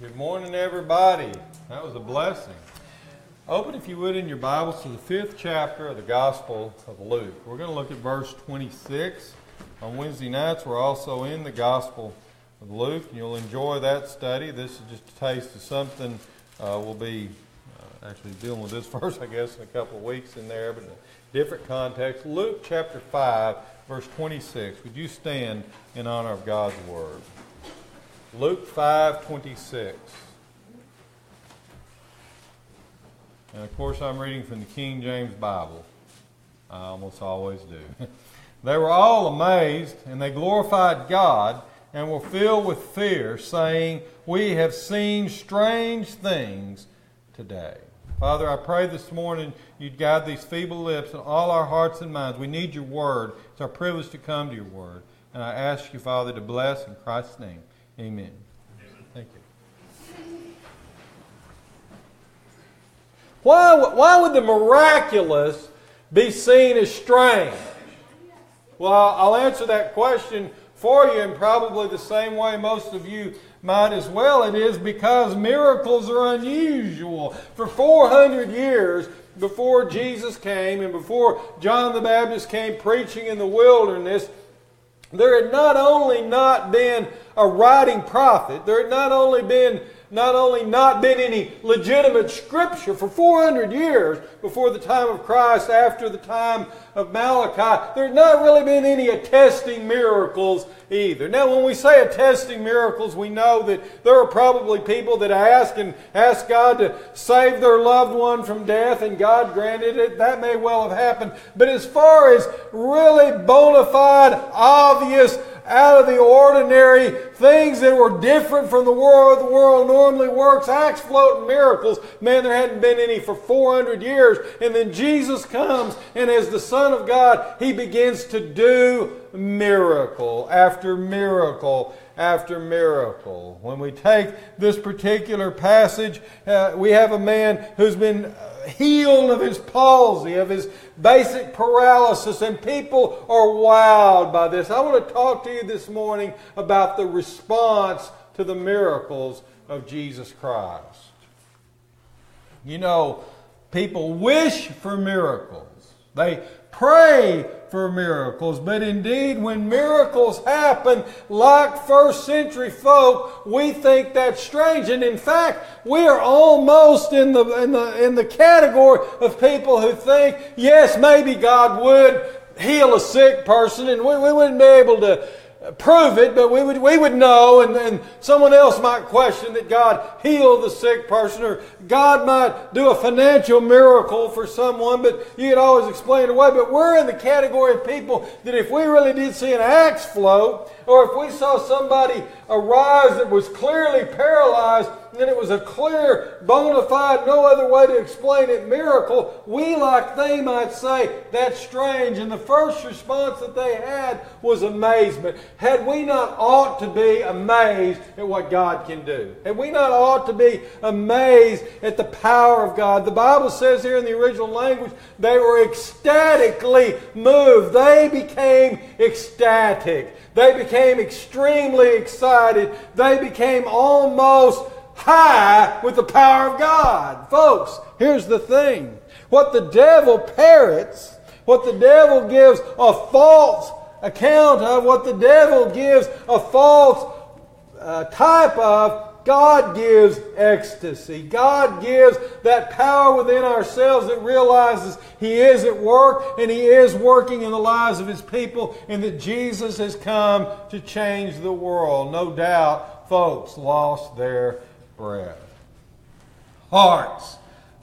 Good morning, everybody. That was a blessing. Open, if you would, in your Bibles to the fifth chapter of the Gospel of Luke. We're going to look at verse 26. On Wednesday nights, we're also in the Gospel of Luke, and you'll enjoy that study. This is just a taste of something. Uh, we'll be uh, actually dealing with this verse, I guess, in a couple of weeks in there, but in a different context. Luke chapter 5, verse 26. Would you stand in honor of God's Word? Luke 5:26. And of course, I'm reading from the King James Bible. I almost always do. they were all amazed, and they glorified God, and were filled with fear, saying, We have seen strange things today. Father, I pray this morning you'd guide these feeble lips and all our hearts and minds. We need your word. It's our privilege to come to your word. And I ask you, Father, to bless in Christ's name. Amen. Thank you. Why, why would the miraculous be seen as strange? Well, I'll answer that question for you in probably the same way most of you might as well. It is because miracles are unusual. For 400 years before Jesus came and before John the Baptist came preaching in the wilderness, there had not only not been a writing prophet, there had not only been not only not been any legitimate scripture for 400 years before the time of Christ, after the time of Malachi, there's not really been any attesting miracles either. Now, when we say attesting miracles, we know that there are probably people that ask and ask God to save their loved one from death, and God granted it. That may well have happened. But as far as really bona fide, obvious, out of the ordinary, things that were different from the world the world normally works, acts, floating miracles. Man, there hadn't been any for 400 years. And then Jesus comes, and as the Son of God, he begins to do miracle after miracle after miracle. When we take this particular passage, uh, we have a man who's been healed of his palsy, of his basic paralysis, and people are wowed by this. I want to talk to you this morning about the response to the miracles of Jesus Christ. You know, people wish for miracles. They pray for miracles. But indeed, when miracles happen, like first century folk, we think that's strange. And in fact, we are almost in the, in the, in the category of people who think, yes, maybe God would heal a sick person, and we, we wouldn't be able to prove it, but we would, we would know, and, and someone else might question that God healed the sick person, or God might do a financial miracle for someone, but you could always explain it away. But we're in the category of people that if we really did see an axe float, or if we saw somebody arise that was clearly paralyzed, and it was a clear, bona fide, no other way to explain it miracle, we, like they, might say, that's strange. And the first response that they had was amazement. Had we not ought to be amazed at what God can do? Had we not ought to be amazed at the power of God? The Bible says here in the original language, they were ecstatically moved. They became ecstatic. They became extremely excited. They became almost high with the power of God. Folks, here's the thing. What the devil parrots, what the devil gives a false account of, what the devil gives a false uh, type of, God gives ecstasy. God gives that power within ourselves that realizes He is at work and He is working in the lives of His people and that Jesus has come to change the world. No doubt, folks lost their breath. Hearts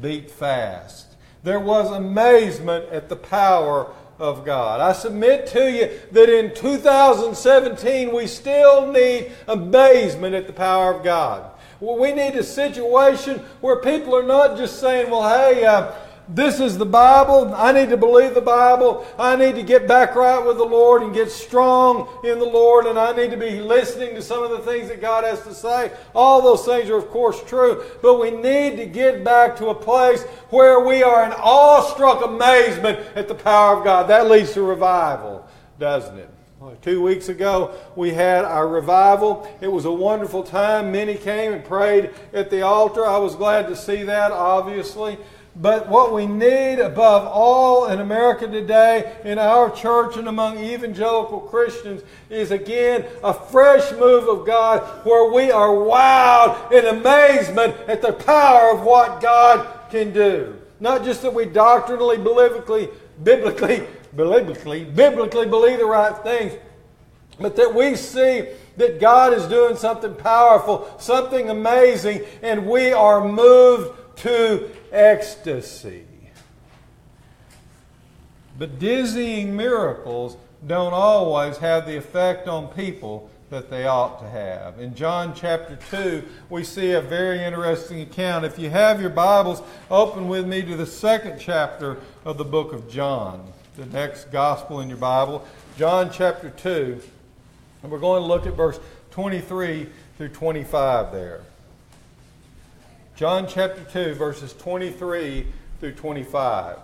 beat fast. There was amazement at the power of God. I submit to you that in 2017 we still need amazement at the power of God. We need a situation where people are not just saying, well, hey, uh, this is the Bible. I need to believe the Bible. I need to get back right with the Lord and get strong in the Lord. And I need to be listening to some of the things that God has to say. All those things are, of course, true. But we need to get back to a place where we are in awestruck amazement at the power of God. That leads to revival, doesn't it? Two weeks ago, we had our revival. It was a wonderful time. Many came and prayed at the altar. I was glad to see that, obviously. But what we need above all in America today, in our church and among evangelical Christians, is again a fresh move of God where we are wowed in amazement at the power of what God can do. Not just that we doctrinally, biblically, biblically, biblically, biblically believe the right things, but that we see that God is doing something powerful, something amazing, and we are moved to ecstasy. But dizzying miracles don't always have the effect on people that they ought to have. In John chapter 2, we see a very interesting account. If you have your Bibles, open with me to the second chapter of the book of John, the next gospel in your Bible, John chapter 2. And we're going to look at verse 23 through 25 there. John chapter 2, verses 23 through 25.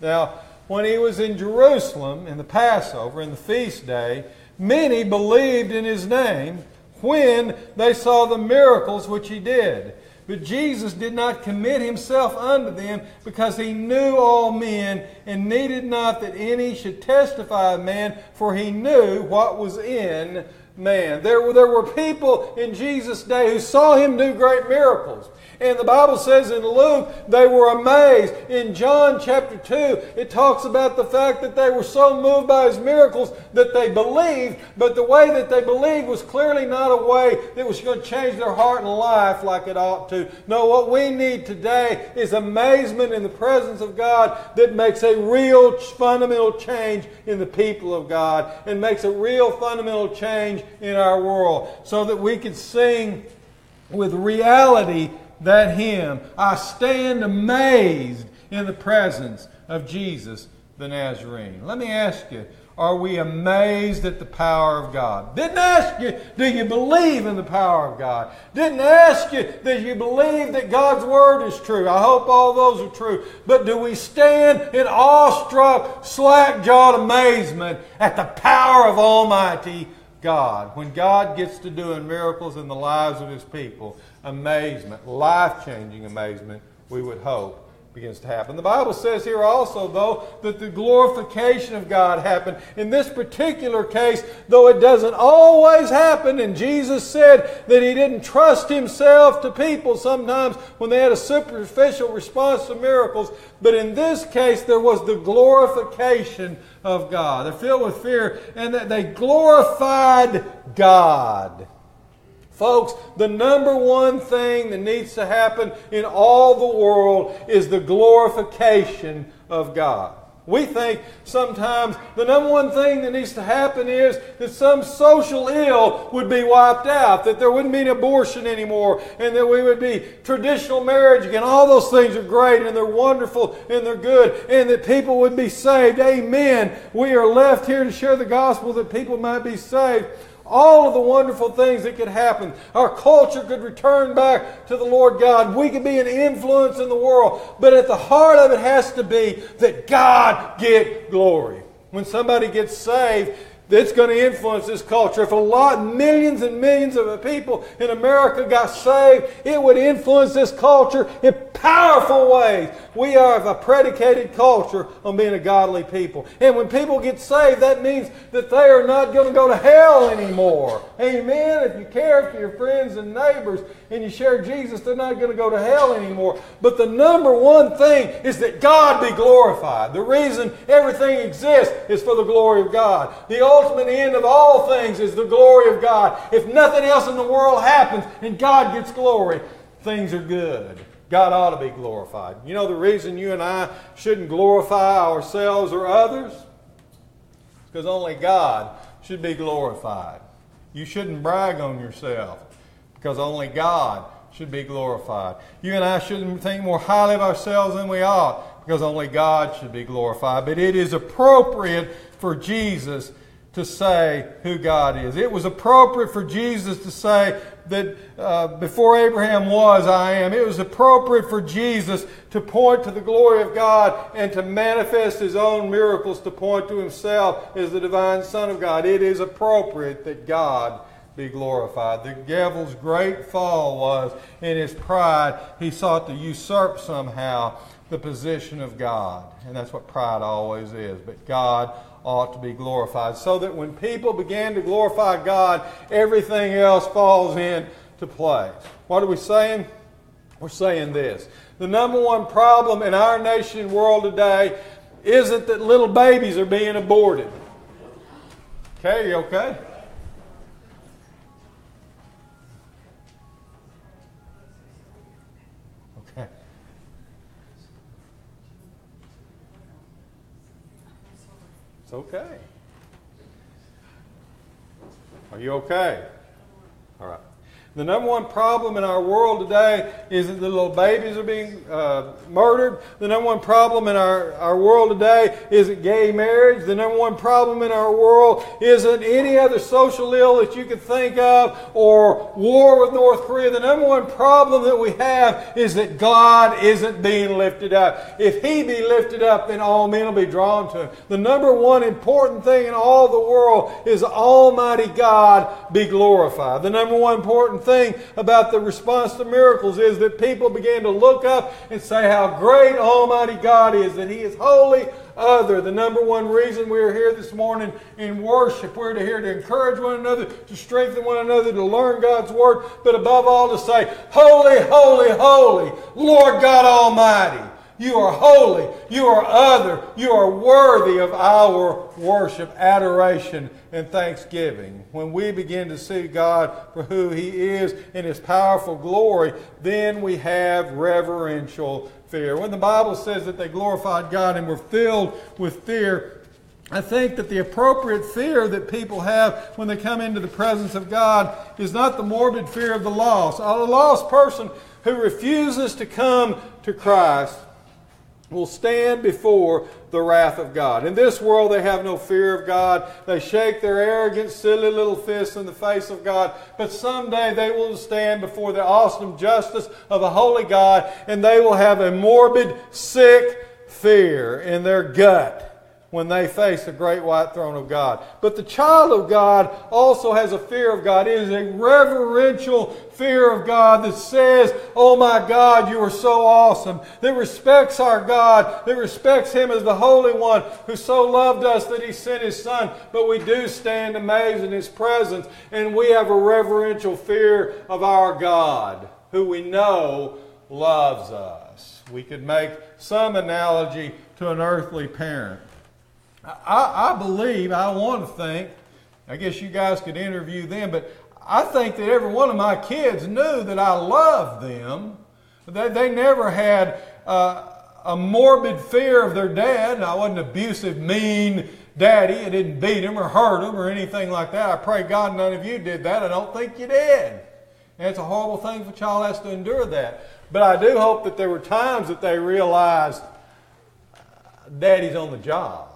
Now, when he was in Jerusalem in the Passover, in the feast day, many believed in his name when they saw the miracles which he did. But Jesus did not commit himself unto them because he knew all men and needed not that any should testify of man, for he knew what was in man. There were, there were people in Jesus' day who saw him do great miracles. And the Bible says in Luke, they were amazed. In John chapter 2, it talks about the fact that they were so moved by his miracles that they believed, but the way that they believed was clearly not a way that was going to change their heart and life like it ought to. No, what we need today is amazement in the presence of God that makes a real fundamental change in the people of God and makes a real fundamental change in our world so that we can sing with reality that hymn, I stand amazed in the presence of Jesus the Nazarene. Let me ask you, are we amazed at the power of God? Didn't ask you, do you believe in the power of God? Didn't ask you, do you believe that God's Word is true? I hope all those are true. But do we stand in awestruck, slack jawed amazement at the power of Almighty God? When God gets to doing miracles in the lives of His people, amazement, life changing amazement, we would hope, begins to happen. The Bible says here also, though, that the glorification of God happened. In this particular case, though it doesn't always happen, and Jesus said that he didn't trust himself to people sometimes when they had a superficial response to miracles, but in this case, there was the glorification of God. They're filled with fear, and that they glorified God. Folks, the number one thing that needs to happen in all the world is the glorification of God. We think sometimes the number one thing that needs to happen is that some social ill would be wiped out, that there wouldn't be an abortion anymore, and that we would be traditional marriage again. All those things are great and they're wonderful and they're good, and that people would be saved. Amen. We are left here to share the gospel that people might be saved all of the wonderful things that could happen. Our culture could return back to the Lord God. We could be an influence in the world. But at the heart of it has to be that God get glory. When somebody gets saved, that's going to influence this culture. If a lot, millions and millions of people in America got saved, it would influence this culture in powerful ways. We are a predicated culture on being a godly people. And when people get saved, that means that they are not going to go to hell anymore. Amen. If you care for your friends and neighbors and you share Jesus, they're not going to go to hell anymore. But the number one thing is that God be glorified. The reason everything exists is for the glory of God. The ultimate end of all things is the glory of God. If nothing else in the world happens and God gets glory, things are good. God ought to be glorified. You know the reason you and I shouldn't glorify ourselves or others? Because only God should be glorified. You shouldn't brag on yourself because only God should be glorified. You and I shouldn't think more highly of ourselves than we ought because only God should be glorified. But it is appropriate for Jesus to say who God is. It was appropriate for Jesus to say that uh, before Abraham was, I am. It was appropriate for Jesus to point to the glory of God and to manifest his own miracles to point to himself as the divine Son of God. It is appropriate that God be glorified. The devil's great fall was in his pride, he sought to usurp somehow the position of God. And that's what pride always is. But God ought to be glorified. So that when people begin to glorify God, everything else falls into place. What are we saying? We're saying this. The number one problem in our nation and world today isn't that little babies are being aborted. Okay, you okay? It's okay. Are you okay? All right. The number one problem in our world today is that the little babies are being uh, murdered. The number one problem in our, our world today isn't gay marriage. The number one problem in our world isn't any other social ill that you could think of or war with North Korea. The number one problem that we have is that God isn't being lifted up. If He be lifted up, then all men will be drawn to Him. The number one important thing in all the world is Almighty God be glorified. The number one important thing about the response to miracles is that people began to look up and say how great Almighty God is, that He is holy, other. The number one reason we are here this morning in worship, we're here to encourage one another, to strengthen one another, to learn God's Word, but above all to say, Holy, holy, holy, Lord God Almighty. You are holy. You are other. You are worthy of our worship, adoration, and thanksgiving. When we begin to see God for who He is in His powerful glory, then we have reverential fear. When the Bible says that they glorified God and were filled with fear, I think that the appropriate fear that people have when they come into the presence of God is not the morbid fear of the lost. A lost person who refuses to come to Christ will stand before the wrath of God. In this world, they have no fear of God. They shake their arrogant, silly little fists in the face of God. But someday they will stand before the awesome justice of a holy God, and they will have a morbid, sick fear in their gut when they face the great white throne of God. But the child of God also has a fear of God. It is a reverential fear of God that says, Oh my God, you are so awesome. That respects our God, that respects Him as the Holy One who so loved us that He sent His Son. But we do stand amazed in His presence, and we have a reverential fear of our God, who we know loves us. We could make some analogy to an earthly parent. I, I believe, I want to think, I guess you guys could interview them, but I think that every one of my kids knew that I loved them. They, they never had uh, a morbid fear of their dad. I wasn't abusive, mean daddy. I didn't beat him or hurt him or anything like that. I pray God none of you did that. I don't think you did. And it's a horrible thing if a child has to endure that. But I do hope that there were times that they realized daddy's on the job.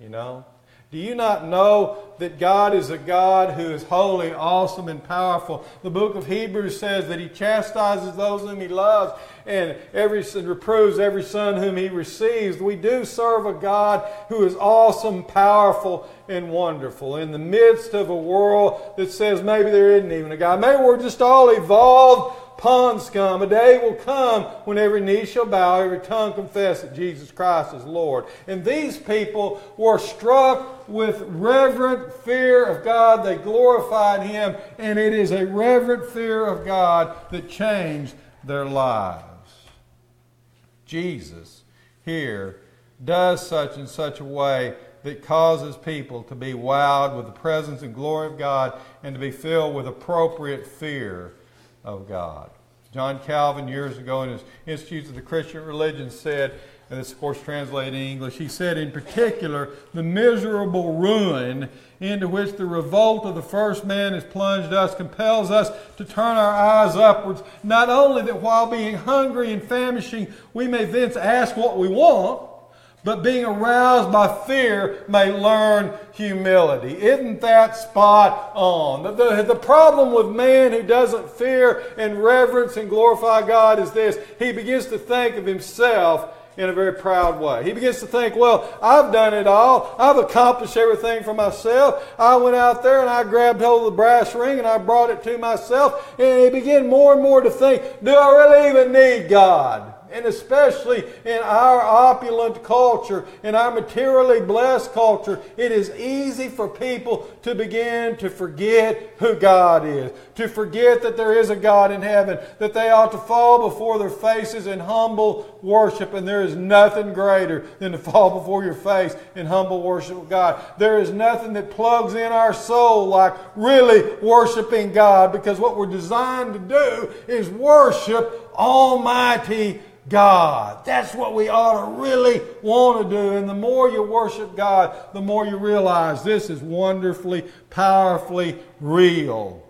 You know? Do you not know that God is a God who is holy, awesome, and powerful? The book of Hebrews says that He chastises those whom He loves and every reproves every son whom He receives. We do serve a God who is awesome, powerful, and wonderful. In the midst of a world that says maybe there isn't even a God, maybe we're just all evolved pond scum. A day will come when every knee shall bow, every tongue confess that Jesus Christ is Lord. And these people were struck with reverent fear of God. They glorified Him, and it is a reverent fear of God that changed their lives. Jesus here does such in such a way that causes people to be wowed with the presence and glory of God and to be filled with appropriate fear of God. John Calvin, years ago, in his Institutes of the Christian Religion, said, and this, of course, translated in English, he said, in particular, the miserable ruin into which the revolt of the first man has plunged us compels us to turn our eyes upwards, not only that while being hungry and famishing, we may thence ask what we want, but being aroused by fear may learn humility. Isn't that spot on? The, the, the, problem with man who doesn't fear and reverence and glorify God is this he begins to think of himself in a very proud way. He begins to think, well, I've done it all. I've accomplished everything for myself. I went out there and I grabbed hold of the brass ring and I brought it to myself. And he began more and more to think, do I really even need God? And especially in our opulent culture, in our materially blessed culture, it is easy for people to begin to forget who God is, to forget that there is a God in heaven, that they ought to fall before their faces in humble worship, and there is nothing greater than to fall before your face in humble worship of God. There is nothing that plugs in our soul like really worshiping God, because what we're designed to do is worship Almighty God. That's what we ought to really want to do. And the more you worship God, the more you realize this is wonderfully, powerfully real.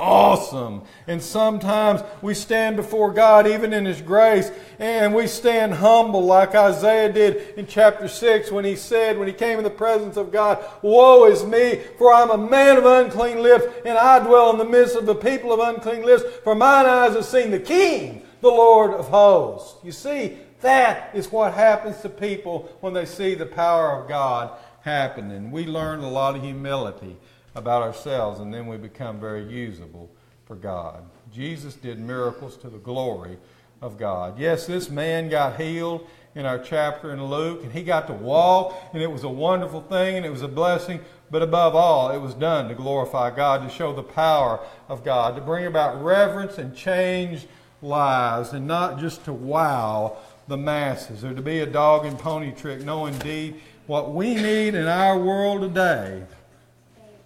Awesome. And sometimes we stand before God, even in His grace, and we stand humble, like Isaiah did in chapter 6 when he said, when he came in the presence of God, Woe is me, for I'm a man of unclean lips, and I dwell in the midst of the people of unclean lips, for mine eyes have seen the King the Lord of hosts. You see, that is what happens to people when they see the power of God happening. We learn a lot of humility about ourselves, and then we become very usable for God. Jesus did miracles to the glory of God. Yes, this man got healed in our chapter in Luke, and he got to walk, and it was a wonderful thing, and it was a blessing. But above all, it was done to glorify God, to show the power of God, to bring about reverence and change lives and not just to wow the masses or to be a dog and pony trick. No, indeed, what we need in our world today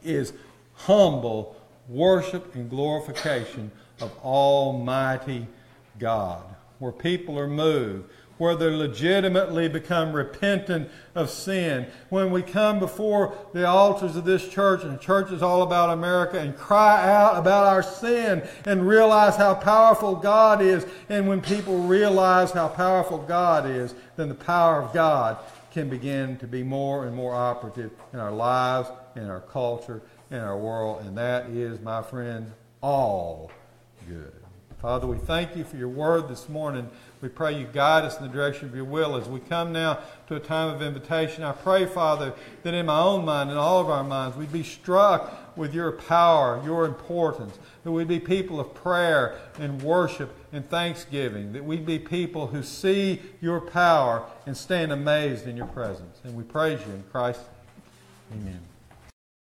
is humble worship and glorification of Almighty God, where people are moved where they legitimately become repentant of sin. When we come before the altars of this church, and church is all about America, and cry out about our sin and realize how powerful God is, and when people realize how powerful God is, then the power of God can begin to be more and more operative in our lives, in our culture, in our world, and that is, my friends, all good. Father, we thank you for your word this morning. We pray you guide us in the direction of your will as we come now to a time of invitation. I pray, Father, that in my own mind and all of our minds, we'd be struck with your power, your importance, that we'd be people of prayer and worship and thanksgiving, that we'd be people who see your power and stand amazed in your presence. And we praise you in Christ. Amen.